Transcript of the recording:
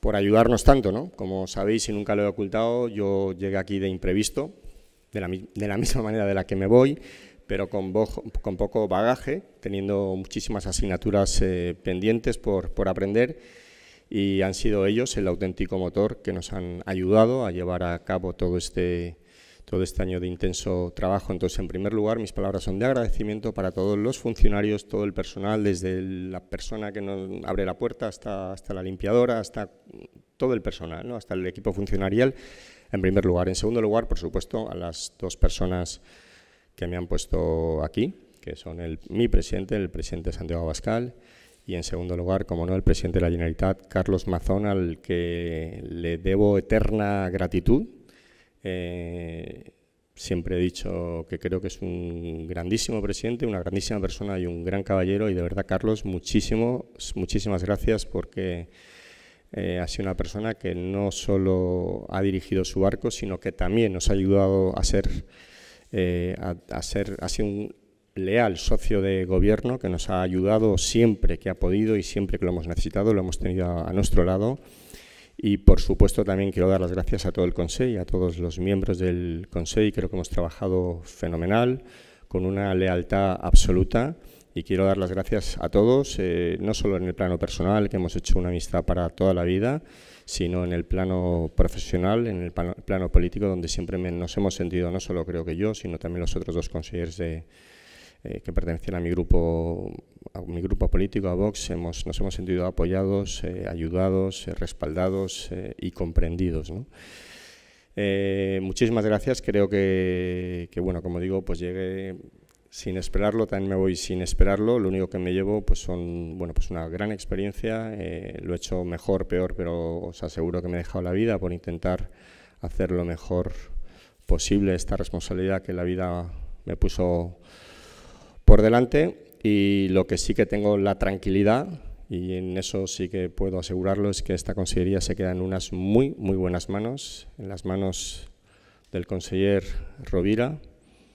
por ayudarnos tanto, ¿no? Como sabéis y nunca lo he ocultado, yo llegué aquí de imprevisto, de la, misma manera de la que me voy, pero con, con poco bagaje, teniendo muchísimas asignaturas eh, pendientes por, por aprender y han sido ellos el auténtico motor que nos han ayudado a llevar a cabo todo este, todo este año de intenso trabajo. Entonces, en primer lugar, mis palabras son de agradecimiento para todos los funcionarios, todo el personal, desde la persona que nos abre la puerta hasta, hasta la limpiadora, hasta todo el personal, ¿no? hasta el equipo funcionarial, en primer lugar. En segundo lugar, por supuesto, a las dos personas que me han puesto aquí, que son el, mi presidente, el presidente Santiago Abascal, y en segundo lugar, como no, el presidente de la Generalitat, Carlos Mazón, al que le debo eterna gratitud eh, siempre he dicho que creo que es un grandísimo presidente, una grandísima persona y un gran caballero. Y de verdad, Carlos, muchísimo, muchísimas gracias porque eh, ha sido una persona que no solo ha dirigido su barco, sino que también nos ha ayudado a ser, eh, a, ser, ha sido un leal socio de gobierno que nos ha ayudado siempre que ha podido y siempre que lo hemos necesitado, lo hemos tenido a nuestro lado y por supuesto también quiero dar las gracias a todo el Consejo, y a todos los miembros del Consejo. Creo que hemos trabajado fenomenal, con una lealtad absoluta. Y quiero dar las gracias a todos, eh, no solo en el plano personal, que hemos hecho una amistad para toda la vida, sino en el plano profesional, en el plano, político, donde siempre nos hemos sentido, no solo creo que yo, sino también los otros dos consejeros de, eh, que pertenecen a mi grupo, a mi grupo político, a Vox, hemos, nos hemos sentido apoyados, eh, ayudados, eh, respaldados y comprendidos. muchísimas gracias. Creo que, que, bueno, como digo, pues llegué sin esperarlo, también me voy sin esperarlo. Lo único que me llevo pues son bueno, pues una gran experiencia. lo he hecho mejor, peor, pero os aseguro que me he dejado la vida por intentar hacer lo mejor posible esta responsabilidad que la vida me puso por delante y lo que sí que tengo la tranquilidad y en eso sí que puedo asegurarlo es que esta consejería se queda en unas muy muy buenas manos, en las manos del conseller Rovira,